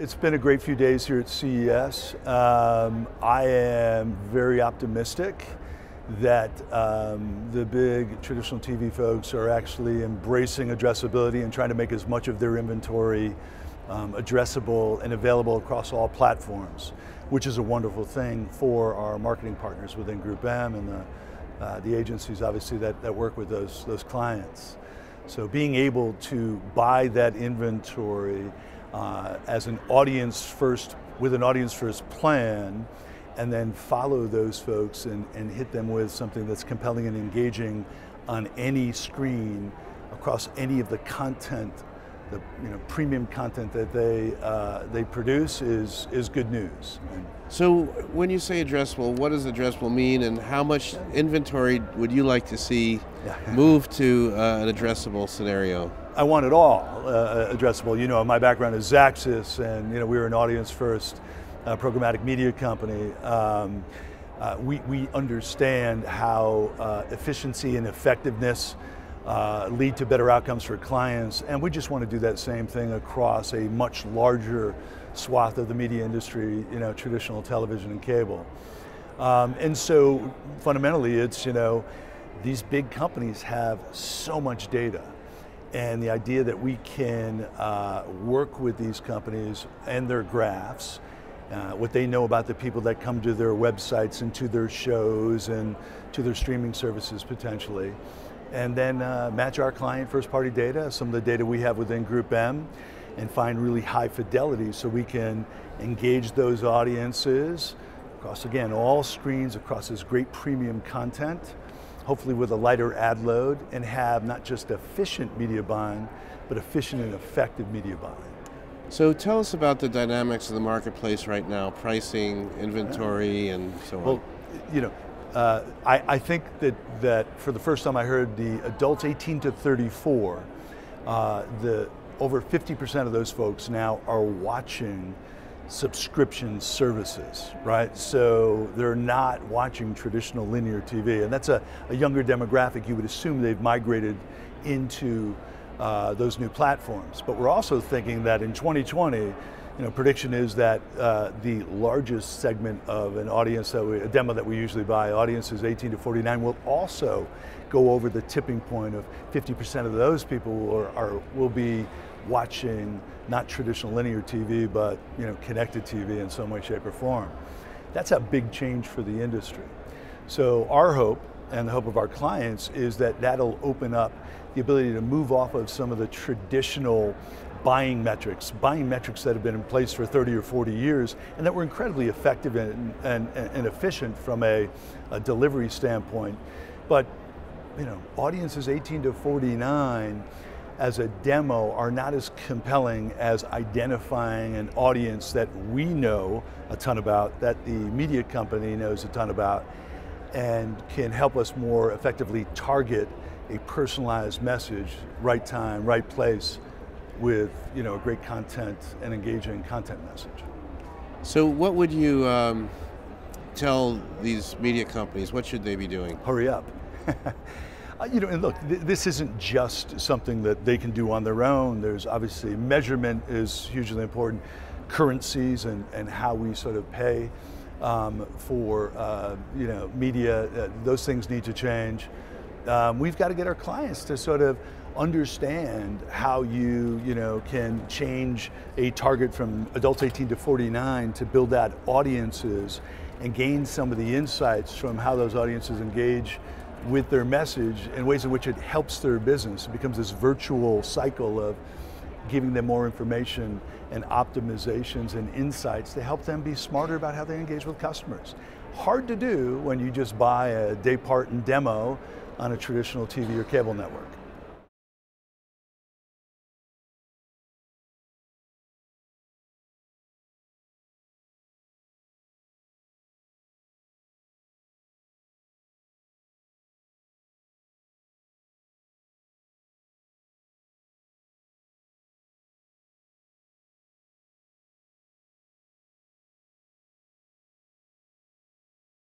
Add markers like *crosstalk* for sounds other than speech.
It's been a great few days here at CES. Um, I am very optimistic that um, the big traditional TV folks are actually embracing addressability and trying to make as much of their inventory um, addressable and available across all platforms, which is a wonderful thing for our marketing partners within Group M and the, uh, the agencies obviously that, that work with those, those clients. So being able to buy that inventory uh, as an audience first, with an audience first plan, and then follow those folks and, and hit them with something that's compelling and engaging on any screen across any of the content the you know, premium content that they, uh, they produce is, is good news. So when you say addressable, what does addressable mean and how much inventory would you like to see *laughs* move to uh, an addressable scenario? I want it all uh, addressable. You know, my background is Xaxis and you know, we were an audience first uh, programmatic media company. Um, uh, we, we understand how uh, efficiency and effectiveness uh, lead to better outcomes for clients. And we just want to do that same thing across a much larger swath of the media industry, you know, traditional television and cable. Um, and so fundamentally it's, you know, these big companies have so much data. And the idea that we can uh, work with these companies and their graphs, uh, what they know about the people that come to their websites and to their shows and to their streaming services potentially, and then uh, match our client first party data, some of the data we have within Group M, and find really high fidelity so we can engage those audiences across, again, all screens, across this great premium content, hopefully with a lighter ad load, and have not just efficient media buying, but efficient and effective media buying. So tell us about the dynamics of the marketplace right now, pricing, inventory, yeah. and so on. Well, you know, uh, I, I, think that, that for the first time I heard the adults 18 to 34, uh, the, over 50% of those folks now are watching subscription services, right? So they're not watching traditional linear TV, and that's a, a younger demographic. You would assume they've migrated into uh, those new platforms. But we're also thinking that in 2020, you know, prediction is that uh, the largest segment of an audience, that we, a demo that we usually buy, audiences 18 to 49, will also go over the tipping point of 50% of those people are, are, will be watching not traditional linear TV, but you know, connected TV in some way, shape, or form. That's a big change for the industry. So our hope and the hope of our clients is that that'll open up the ability to move off of some of the traditional buying metrics, buying metrics that have been in place for 30 or 40 years and that were incredibly effective and, and, and efficient from a, a delivery standpoint. But you know, audiences 18 to 49 as a demo are not as compelling as identifying an audience that we know a ton about, that the media company knows a ton about, and can help us more effectively target a personalized message, right time, right place, with you know, a great content and engaging content message. So what would you um, tell these media companies, what should they be doing? Hurry up. *laughs* Uh, you know, and look, th this isn't just something that they can do on their own. There's obviously measurement is hugely important, currencies and, and how we sort of pay um, for uh, you know media. Uh, those things need to change. Um, we've got to get our clients to sort of understand how you, you know, can change a target from adults 18 to 49 to build out audiences and gain some of the insights from how those audiences engage with their message in ways in which it helps their business. It becomes this virtual cycle of giving them more information and optimizations and insights to help them be smarter about how they engage with customers. Hard to do when you just buy a day part and demo on a traditional TV or cable network.